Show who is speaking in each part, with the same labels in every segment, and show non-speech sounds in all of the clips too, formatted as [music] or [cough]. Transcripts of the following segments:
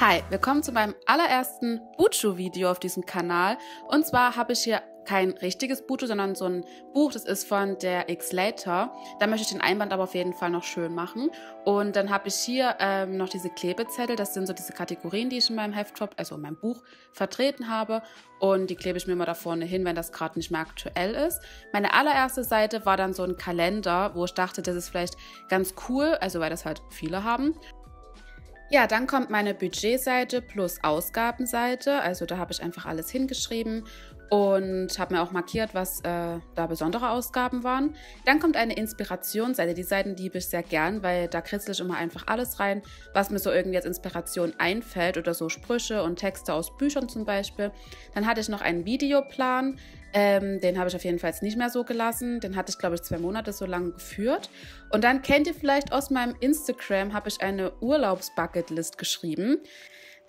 Speaker 1: Hi, willkommen zu meinem allerersten Buchu-Video auf diesem Kanal. Und zwar habe ich hier kein richtiges Buchu, sondern so ein Buch, das ist von der X-Later. Da möchte ich den Einband aber auf jeden Fall noch schön machen. Und dann habe ich hier ähm, noch diese Klebezettel. Das sind so diese Kategorien, die ich in meinem Heftshop, also in meinem Buch, vertreten habe. Und die klebe ich mir immer da vorne hin, wenn das gerade nicht mehr aktuell ist. Meine allererste Seite war dann so ein Kalender, wo ich dachte, das ist vielleicht ganz cool, also weil das halt viele haben. Ja, dann kommt meine Budgetseite plus Ausgabenseite. Also da habe ich einfach alles hingeschrieben und habe mir auch markiert, was äh, da besondere Ausgaben waren. Dann kommt eine Inspirationsseite. Die Seiten liebe ich sehr gern, weil da kritzel ich immer einfach alles rein, was mir so irgendwie als Inspiration einfällt oder so Sprüche und Texte aus Büchern zum Beispiel. Dann hatte ich noch einen Videoplan. Ähm, den habe ich auf jeden Fall nicht mehr so gelassen. Den hatte ich, glaube ich, zwei Monate so lange geführt. Und dann kennt ihr vielleicht aus meinem Instagram, habe ich eine Urlaubsbucketlist geschrieben.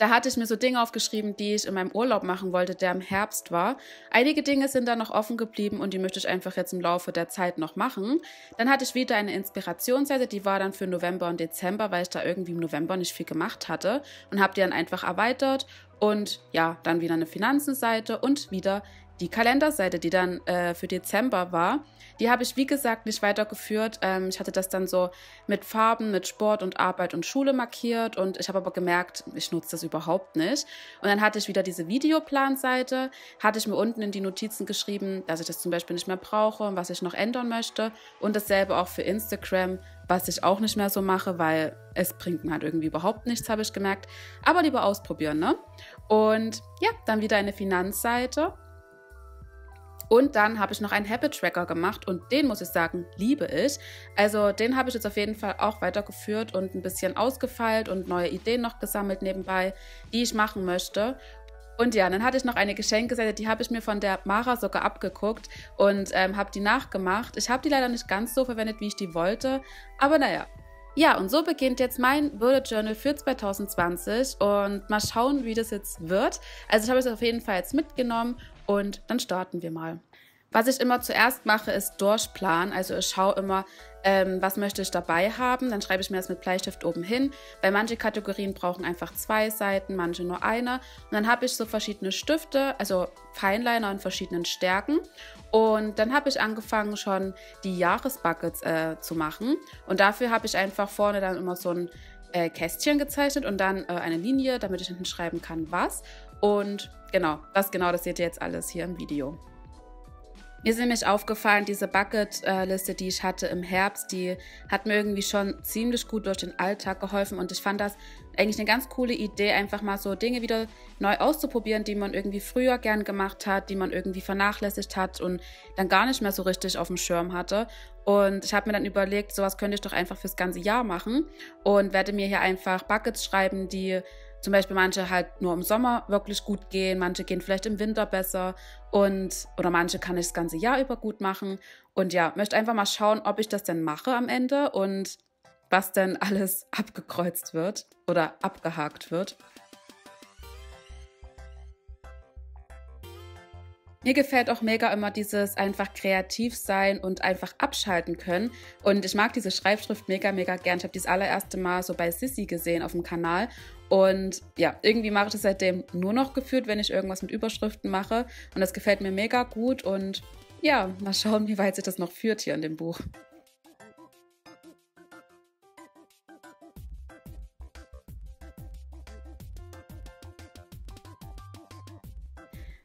Speaker 1: Da hatte ich mir so Dinge aufgeschrieben, die ich in meinem Urlaub machen wollte, der im Herbst war. Einige Dinge sind da noch offen geblieben und die möchte ich einfach jetzt im Laufe der Zeit noch machen. Dann hatte ich wieder eine Inspirationsseite, die war dann für November und Dezember, weil ich da irgendwie im November nicht viel gemacht hatte und habe die dann einfach erweitert und ja, dann wieder eine Finanzenseite und wieder die Kalenderseite, die dann äh, für Dezember war, die habe ich wie gesagt nicht weitergeführt. Ähm, ich hatte das dann so mit Farben, mit Sport und Arbeit und Schule markiert und ich habe aber gemerkt, ich nutze das überhaupt nicht. Und dann hatte ich wieder diese Videoplanseite, hatte ich mir unten in die Notizen geschrieben, dass ich das zum Beispiel nicht mehr brauche und was ich noch ändern möchte. Und dasselbe auch für Instagram, was ich auch nicht mehr so mache, weil es bringt mir halt irgendwie überhaupt nichts, habe ich gemerkt. Aber lieber ausprobieren, ne? Und ja, dann wieder eine Finanzseite. Und dann habe ich noch einen Habit Tracker gemacht und den muss ich sagen, liebe ich. Also den habe ich jetzt auf jeden Fall auch weitergeführt und ein bisschen ausgefeilt und neue Ideen noch gesammelt nebenbei, die ich machen möchte. Und ja, dann hatte ich noch eine Geschenkeseite, die habe ich mir von der Mara sogar abgeguckt und ähm, habe die nachgemacht. Ich habe die leider nicht ganz so verwendet, wie ich die wollte, aber naja. Ja, und so beginnt jetzt mein Bullet Journal für 2020 und mal schauen, wie das jetzt wird. Also ich habe es auf jeden Fall jetzt mitgenommen und dann starten wir mal. Was ich immer zuerst mache, ist Durchplan. Also ich schaue immer, ähm, was möchte ich dabei haben. Dann schreibe ich mir das mit Bleistift oben hin. Weil manche Kategorien brauchen einfach zwei Seiten, manche nur eine. Und dann habe ich so verschiedene Stifte, also Feinliner in verschiedenen Stärken. Und dann habe ich angefangen schon die Jahresbuckets äh, zu machen. Und dafür habe ich einfach vorne dann immer so ein äh, Kästchen gezeichnet und dann äh, eine Linie, damit ich hinten schreiben kann, was. Und genau, was genau, das seht ihr jetzt alles hier im Video. Mir ist nämlich aufgefallen, diese Bucket-Liste, die ich hatte im Herbst, die hat mir irgendwie schon ziemlich gut durch den Alltag geholfen und ich fand das eigentlich eine ganz coole Idee, einfach mal so Dinge wieder neu auszuprobieren, die man irgendwie früher gern gemacht hat, die man irgendwie vernachlässigt hat und dann gar nicht mehr so richtig auf dem Schirm hatte. Und ich habe mir dann überlegt, sowas könnte ich doch einfach fürs ganze Jahr machen und werde mir hier einfach Buckets schreiben, die zum Beispiel manche halt nur im Sommer wirklich gut gehen, manche gehen vielleicht im Winter besser und oder manche kann ich das ganze Jahr über gut machen. Und ja, möchte einfach mal schauen, ob ich das denn mache am Ende und was denn alles [laughs] abgekreuzt wird oder abgehakt wird. Mir gefällt auch mega immer dieses einfach kreativ sein und einfach abschalten können. Und ich mag diese Schreibschrift mega, mega gern. Ich habe das allererste Mal so bei Sissy gesehen auf dem Kanal. Und ja, irgendwie mache ich das seitdem nur noch geführt, wenn ich irgendwas mit Überschriften mache. Und das gefällt mir mega gut. Und ja, mal schauen, wie weit sich das noch führt hier in dem Buch.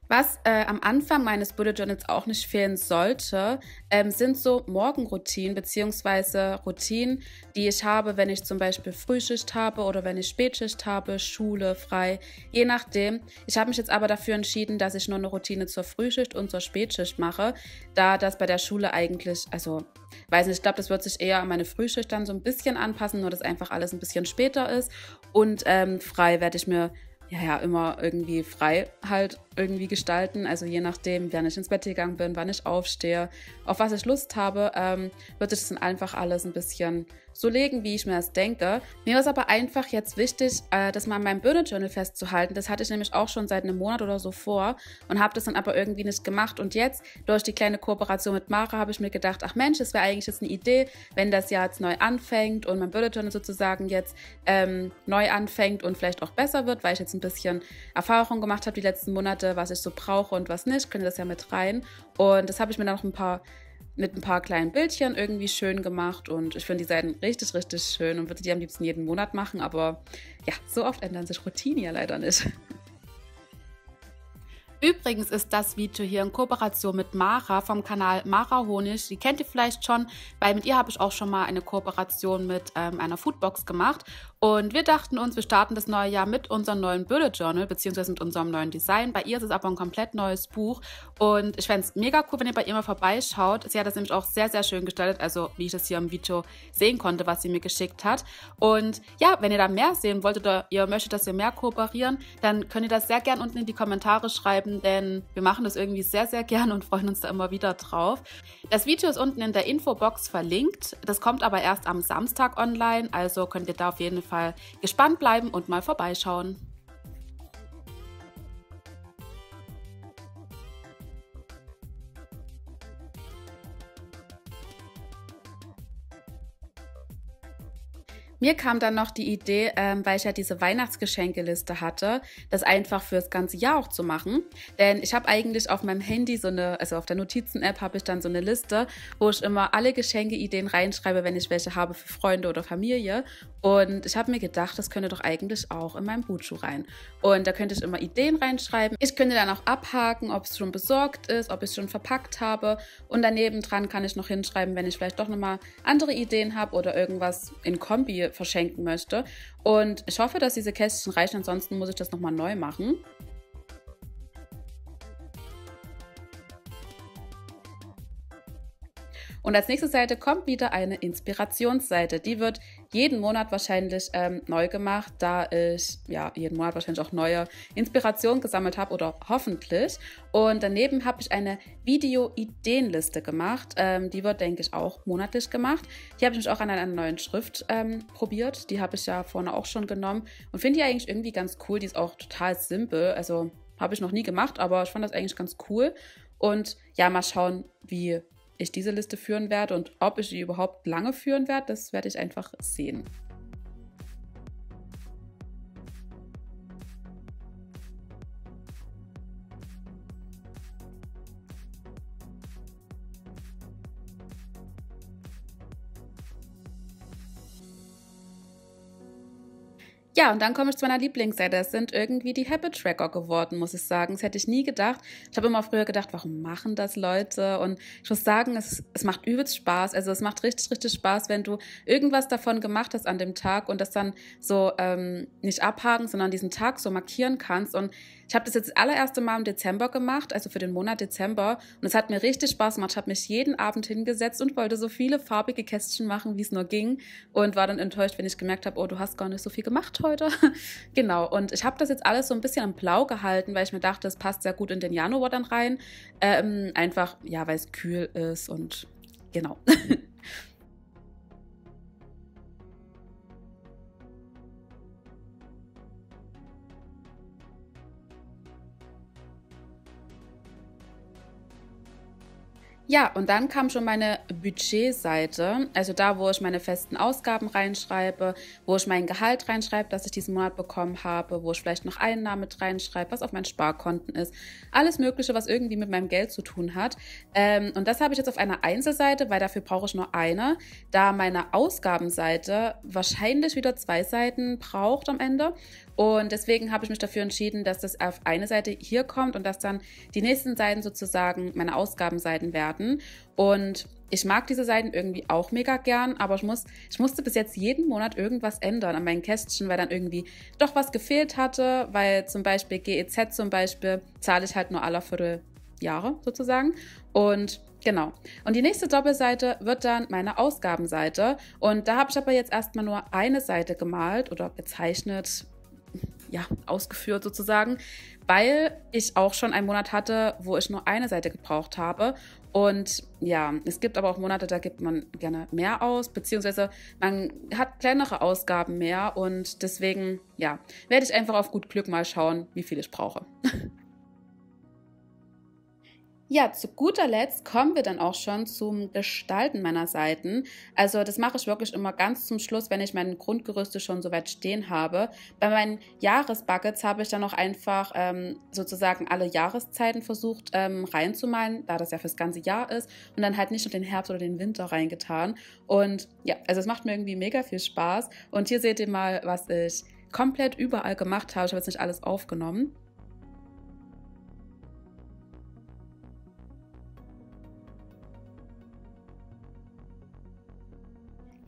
Speaker 1: Was äh, am Anfang meines Bullet Journals auch nicht fehlen sollte, ähm, sind so Morgenroutinen beziehungsweise Routinen, die ich habe, wenn ich zum Beispiel Frühschicht habe oder wenn ich Spätschicht habe, Schule, frei, je nachdem. Ich habe mich jetzt aber dafür entschieden, dass ich nur eine Routine zur Frühschicht und zur Spätschicht mache, da das bei der Schule eigentlich, also weiß nicht, ich glaube, das wird sich eher an meine Frühschicht dann so ein bisschen anpassen, nur dass einfach alles ein bisschen später ist. Und ähm, frei werde ich mir ja, ja, immer irgendwie frei halt irgendwie gestalten. Also je nachdem, wann ich ins Bett gegangen bin, wann ich aufstehe, auf was ich Lust habe, ähm, wird es dann einfach alles ein bisschen so legen, wie ich mir das denke. Mir ist aber einfach jetzt wichtig, äh, das mal in meinem Bullet Journal festzuhalten. Das hatte ich nämlich auch schon seit einem Monat oder so vor und habe das dann aber irgendwie nicht gemacht. Und jetzt, durch die kleine Kooperation mit Mara, habe ich mir gedacht, ach Mensch, das wäre eigentlich jetzt eine Idee, wenn das Jahr jetzt neu anfängt und mein Bullet Journal sozusagen jetzt ähm, neu anfängt und vielleicht auch besser wird, weil ich jetzt ein bisschen Erfahrung gemacht habe die letzten Monate, was ich so brauche und was nicht, könnte das ja mit rein. Und das habe ich mir dann noch ein paar mit ein paar kleinen Bildchen irgendwie schön gemacht und ich finde die Seiten richtig, richtig schön und würde die am liebsten jeden Monat machen, aber ja, so oft ändern sich Routinen ja leider nicht. Übrigens ist das Video hier in Kooperation mit Mara vom Kanal Mara Honig. Die kennt ihr vielleicht schon, weil mit ihr habe ich auch schon mal eine Kooperation mit ähm, einer Foodbox gemacht. Und wir dachten uns, wir starten das neue Jahr mit unserem neuen Bullet Journal, beziehungsweise mit unserem neuen Design. Bei ihr ist es aber ein komplett neues Buch. Und ich fände es mega cool, wenn ihr bei ihr mal vorbeischaut. Sie hat das nämlich auch sehr, sehr schön gestaltet, also wie ich das hier im Video sehen konnte, was sie mir geschickt hat. Und ja, wenn ihr da mehr sehen wollt oder ihr möchtet, dass wir mehr kooperieren, dann könnt ihr das sehr gern unten in die Kommentare schreiben, denn wir machen das irgendwie sehr, sehr gern und freuen uns da immer wieder drauf. Das Video ist unten in der Infobox verlinkt. Das kommt aber erst am Samstag online, also könnt ihr da auf jeden Fall gespannt bleiben und mal vorbeischauen. Mir kam dann noch die Idee, ähm, weil ich ja diese Weihnachtsgeschenkeliste hatte, das einfach fürs ganze Jahr auch zu machen. Denn ich habe eigentlich auf meinem Handy so eine, also auf der Notizen-App habe ich dann so eine Liste, wo ich immer alle Geschenke-Ideen reinschreibe, wenn ich welche habe für Freunde oder Familie. Und ich habe mir gedacht, das könnte doch eigentlich auch in meinem Buchschuh rein. Und da könnte ich immer Ideen reinschreiben. Ich könnte dann auch abhaken, ob es schon besorgt ist, ob ich es schon verpackt habe. Und daneben dran kann ich noch hinschreiben, wenn ich vielleicht doch nochmal andere Ideen habe oder irgendwas in Kombi verschenken möchte. Und ich hoffe, dass diese Kästchen reichen, ansonsten muss ich das nochmal neu machen. Und als nächste Seite kommt wieder eine Inspirationsseite. Die wird jeden Monat wahrscheinlich ähm, neu gemacht, da ich ja jeden Monat wahrscheinlich auch neue Inspirationen gesammelt habe oder hoffentlich. Und daneben habe ich eine Video-Ideenliste gemacht. Ähm, die wird, denke ich, auch monatlich gemacht. Hier habe ich mich auch an einer neuen Schrift ähm, probiert. Die habe ich ja vorne auch schon genommen und finde die eigentlich irgendwie ganz cool. Die ist auch total simpel. Also habe ich noch nie gemacht, aber ich fand das eigentlich ganz cool. Und ja, mal schauen, wie ich diese Liste führen werde und ob ich sie überhaupt lange führen werde, das werde ich einfach sehen. Ja, und dann komme ich zu meiner Lieblingsseite. Das sind irgendwie die Habit Tracker geworden, muss ich sagen. Das hätte ich nie gedacht. Ich habe immer früher gedacht, warum machen das Leute? Und ich muss sagen, es, es macht übelst Spaß. Also es macht richtig, richtig Spaß, wenn du irgendwas davon gemacht hast an dem Tag und das dann so ähm, nicht abhaken, sondern diesen Tag so markieren kannst. Und ich habe das jetzt das allererste Mal im Dezember gemacht, also für den Monat Dezember. Und es hat mir richtig Spaß gemacht. Ich habe mich jeden Abend hingesetzt und wollte so viele farbige Kästchen machen, wie es nur ging. Und war dann enttäuscht, wenn ich gemerkt habe, oh, du hast gar nicht so viel gemacht heute. [laughs] genau. Und ich habe das jetzt alles so ein bisschen im Blau gehalten, weil ich mir dachte, es passt sehr gut in den Januar dann rein. Ähm, einfach, ja, weil es kühl ist und genau. [laughs] Ja, und dann kam schon meine Budgetseite, also da, wo ich meine festen Ausgaben reinschreibe, wo ich mein Gehalt reinschreibe, das ich diesen Monat bekommen habe, wo ich vielleicht noch Einnahmen mit reinschreibe, was auf meinen Sparkonten ist. Alles Mögliche, was irgendwie mit meinem Geld zu tun hat. Ähm, und das habe ich jetzt auf einer Einzelseite, weil dafür brauche ich nur eine, da meine Ausgabenseite wahrscheinlich wieder zwei Seiten braucht am Ende. Und deswegen habe ich mich dafür entschieden, dass das auf eine Seite hier kommt und dass dann die nächsten Seiten sozusagen meine Ausgabenseiten werden. Und ich mag diese Seiten irgendwie auch mega gern, aber ich, muss, ich musste bis jetzt jeden Monat irgendwas ändern an meinen Kästchen, weil dann irgendwie doch was gefehlt hatte, weil zum Beispiel GEZ zum Beispiel zahle ich halt nur alle Vierteljahre sozusagen. Und Genau. Und die nächste Doppelseite wird dann meine Ausgabenseite. Und da habe ich aber jetzt erstmal nur eine Seite gemalt oder gezeichnet, ja, ausgeführt sozusagen, weil ich auch schon einen Monat hatte, wo ich nur eine Seite gebraucht habe. Und ja, es gibt aber auch Monate, da gibt man gerne mehr aus, beziehungsweise man hat kleinere Ausgaben mehr und deswegen, ja, werde ich einfach auf gut Glück mal schauen, wie viel ich brauche. [laughs] Ja, zu guter Letzt kommen wir dann auch schon zum Gestalten meiner Seiten. Also das mache ich wirklich immer ganz zum Schluss, wenn ich meine Grundgerüste schon soweit stehen habe. Bei meinen Jahresbuckets habe ich dann auch einfach ähm, sozusagen alle Jahreszeiten versucht ähm, reinzumalen, da das ja fürs ganze Jahr ist und dann halt nicht nur den Herbst oder den Winter reingetan. Und ja, also es macht mir irgendwie mega viel Spaß. Und hier seht ihr mal, was ich komplett überall gemacht habe. Ich habe jetzt nicht alles aufgenommen.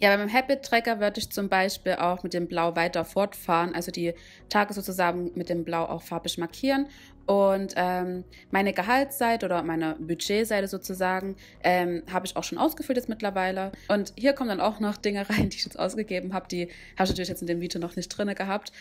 Speaker 1: Ja, beim Habit-Tracker würde ich zum Beispiel auch mit dem Blau weiter fortfahren, also die Tage sozusagen mit dem Blau auch farbig markieren. Und ähm, meine Gehaltsseite oder meine Budgetseite sozusagen ähm, habe ich auch schon ausgefüllt jetzt mittlerweile. Und hier kommen dann auch noch Dinge rein, die ich jetzt ausgegeben habe. Die habe ich natürlich jetzt in dem Video noch nicht drin gehabt.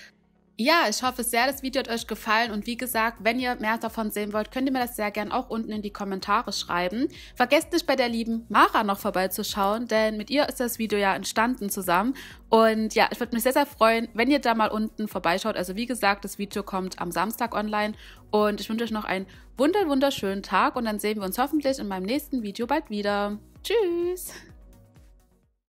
Speaker 1: Ja, ich hoffe sehr, das Video hat euch gefallen und wie gesagt, wenn ihr mehr davon sehen wollt, könnt ihr mir das sehr gern auch unten in die Kommentare schreiben. Vergesst nicht bei der lieben Mara noch vorbeizuschauen, denn mit ihr ist das Video ja entstanden zusammen und ja, ich würde mich sehr, sehr freuen, wenn ihr da mal unten vorbeischaut. Also wie gesagt, das Video kommt am Samstag online und ich wünsche euch noch einen wunder wunderschönen Tag und dann sehen wir uns hoffentlich in meinem nächsten Video bald wieder. Tschüss!